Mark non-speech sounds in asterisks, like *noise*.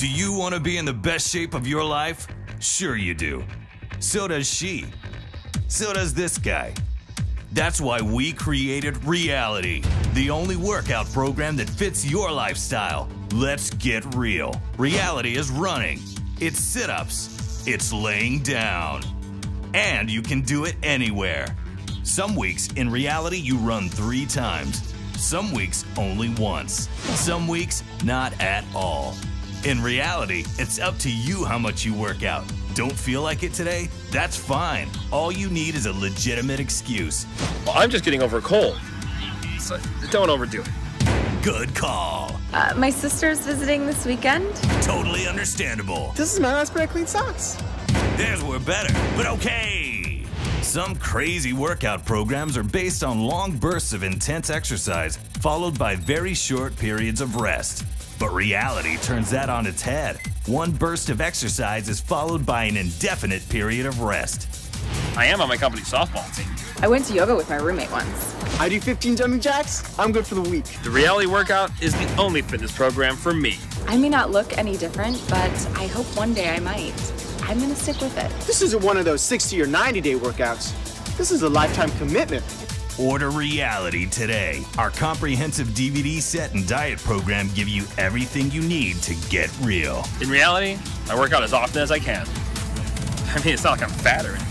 Do you want to be in the best shape of your life? Sure you do. So does she. So does this guy. That's why we created Reality, the only workout program that fits your lifestyle. Let's get real. Reality is running, it's sit ups, it's laying down. And you can do it anywhere. Some weeks, in reality, you run three times. Some weeks, only once. Some weeks, not at all. In reality, it's up to you how much you work out. Don't feel like it today? That's fine. All you need is a legitimate excuse. Well, I'm just getting over a cold. So don't overdo it. Good call. Uh, my sister's visiting this weekend. Totally understandable. This is my last pair of clean socks. Theirs were better, but okay. Some crazy workout programs are based on long bursts of intense exercise, followed by very short periods of rest. But reality turns that on its head. One burst of exercise is followed by an indefinite period of rest. I am on my company softball team. I went to yoga with my roommate once. I do 15 jumping jacks. I'm good for the week. The reality workout is the only fitness program for me. I may not look any different, but I hope one day I might. I'm gonna stick with it. This isn't one of those 60 or 90 day workouts. This is a lifetime commitment. Order reality today. Our comprehensive DVD set and diet program give you everything you need to get real. In reality, I work out as often as I can. *laughs* I mean, it's not like I'm fat or anything.